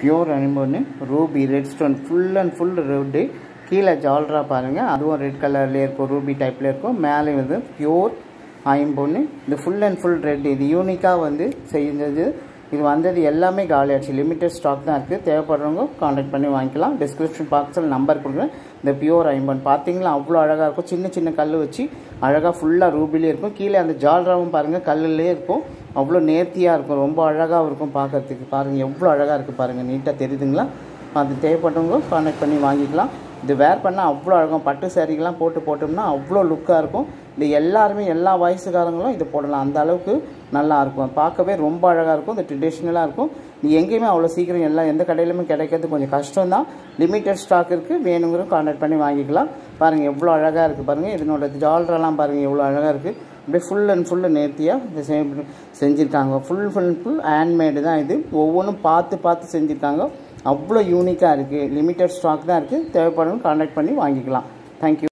Pure அனிமோன்னு ruby red stone full and full red கீழே ஜால்ரா பாருங்கள் அதுவும் ரெட் கலர்லேயே இருக்கும் ரூபி டைப்பில் இருக்கும். மேலே வந்து பியூர் ஐம்பொன்று இது ஃபுல் அண்ட் ஃபுல் ரெட் இது யூனிக்காக வந்து செஞ்சது. இது வந்தது எல்லாமே காலி ஆச்சு. லிமிட்டட் ஸ்டாக் தான் இருக்குது தேவைப்படுறவங்க காண்டாக்ட் பண்ணி வாங்கிக்கலாம். டிஸ்கிரிப்ஷன் பாக்ஸில் நம்பர் கொடுக்குறேன். இந்த பியூர் ஐம்பன். பார்த்தீங்களா அவ்வளோ அழகாக இருக்கும். சின்ன சின்ன கல் வச்சு அழகாக ஃபுல்லாக ரூபிலே இருக்கும். கீழே அந்த ஜால்ராவும் பாருங்கள் கல்லுலேயே இருக்கும். அவ்வளோ நேர்த்தியாக இருக்கும். ரொம்ப அழகாக இருக்கும் பார்க்கறதுக்கு. பாருங்கள் எவ்வளோ அழகாக இருக்குது பாருங்கள் நீட்டாக தெரியுதுங்களா? அது தேவைப்பட்டவங்க காண்டாக்ட் பண்ணி வாங்கிக்கலாம். இது வேர் பண்ணால் அவ்வளோ அழகும். பட்டு சாரீக்கெலாம் போட்டு போட்டோம்னா அவ்வளோ லுக்காக இருக்கும். இது எல்லாருமே எல்லா வயசுக்காரங்களும் இது போடலாம். அந்த அளவுக்கு நல்லா இருக்கும். பார்க்கவே ரொம்ப அழகாக இருக்கும். இந்த ட்ரெடிஷ்னலாக இருக்கும். நீ எங்கேயுமே அவ்வளோ சீக்கிரம் எல்லாம் எந்த கடையிலுமே கிடைக்கிறது கொஞ்சம் கஷ்டம் தான் லிமிட்டட் ஸ்டாக் இருக்குது வேணுங்கிற காண்டாக்ட் பண்ணி வாங்கிக்கலாம். பாருங்கள் எவ்வளோ அழகாக இருக்குது பாருங்கள் இதனோட ஜால்ரெல்லாம் பாருங்கள் எவ்வளோ அழகாக இருக்குது அப்படியே ஃபுல் அண்ட் ஃபுல்லு நேர்த்தியாக இது செஞ்சுருக்காங்க. ஃபுல் ஃபுல் ஃபுல் ஹேண்ட்மேடு தான் இது. ஒவ்வொன்றும் பார்த்து பார்த்து செஞ்சுருக்காங்க. அவ்வளோ யூனிக்காக இருக்குது லிமிட்டட் ஸ்டாக் தான் இருக்குது தேவைப்படணும் கான்டாக்ட் பண்ணி வாங்கிக்கலாம். தேங்க்யூ